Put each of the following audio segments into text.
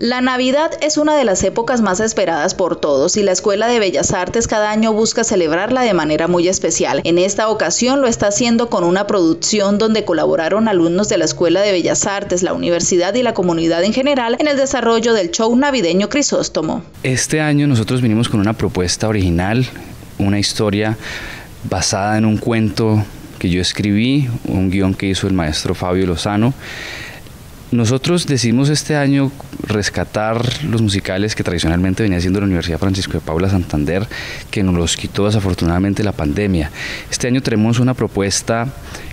La Navidad es una de las épocas más esperadas por todos y la Escuela de Bellas Artes cada año busca celebrarla de manera muy especial. En esta ocasión lo está haciendo con una producción donde colaboraron alumnos de la Escuela de Bellas Artes, la universidad y la comunidad en general en el desarrollo del show navideño Crisóstomo. Este año nosotros vinimos con una propuesta original, una historia basada en un cuento que yo escribí, un guion que hizo el maestro Fabio Lozano. Nosotros decidimos este año rescatar los musicales que tradicionalmente venía haciendo la Universidad Francisco de Paula Santander, que nos los quitó desafortunadamente la pandemia. Este año tenemos una propuesta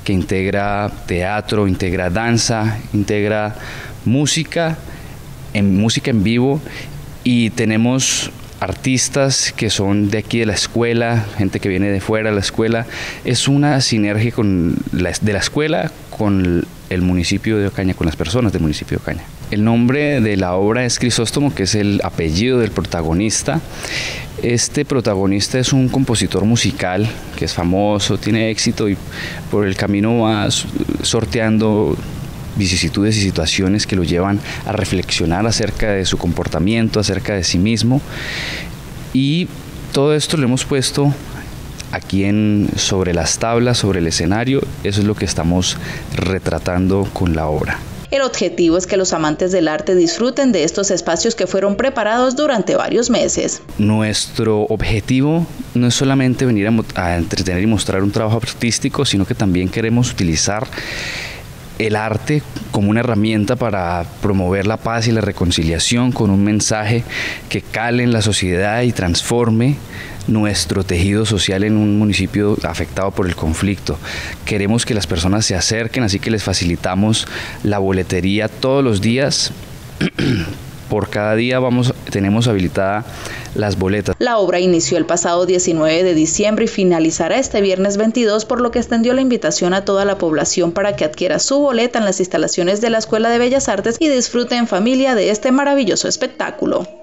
que integra teatro, integra danza, integra música, en música en vivo y tenemos artistas que son de aquí de la escuela, gente que viene de fuera de la escuela. Es una sinergia con de la escuela con el municipio de Ocaña, con las personas del municipio de Ocaña. El nombre de la obra es Crisóstomo, que es el apellido del protagonista. Este protagonista es un compositor musical que es famoso, tiene éxito y por el camino va sorteando vicisitudes y situaciones que lo llevan a reflexionar acerca de su comportamiento, acerca de sí mismo. Y todo esto lo hemos puesto aquí en, sobre las tablas, sobre el escenario. Eso es lo que estamos retratando con la obra. El objetivo es que los amantes del arte disfruten de estos espacios que fueron preparados durante varios meses. Nuestro objetivo no es solamente venir a, a entretener y mostrar un trabajo artístico, sino que también queremos utilizar el arte como una herramienta para promover la paz y la reconciliación con un mensaje que cale en la sociedad y transforme nuestro tejido social en un municipio afectado por el conflicto. Queremos que las personas se acerquen, así que les facilitamos la boletería todos los días. por cada día vamos, tenemos habilitada las boletas. La obra inició el pasado 19 de diciembre y finalizará este viernes 22, por lo que extendió la invitación a toda la población para que adquiera su boleta en las instalaciones de la Escuela de Bellas Artes y disfrute en familia de este maravilloso espectáculo.